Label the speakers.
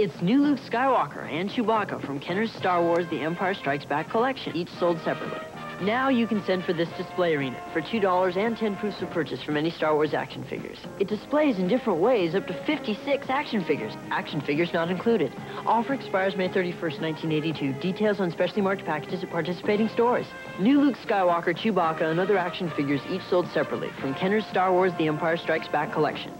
Speaker 1: It's new Luke Skywalker and Chewbacca from Kenner's Star Wars The Empire Strikes Back collection, each sold separately. Now you can send for this display arena for $2 and 10 proofs of purchase from any Star Wars action figures. It displays in different ways up to 56 action figures. Action figures not included. Offer expires May 31st, 1982. Details on specially marked packages at participating stores. New Luke Skywalker, Chewbacca, and other action figures each sold separately from Kenner's Star Wars The Empire Strikes Back collection.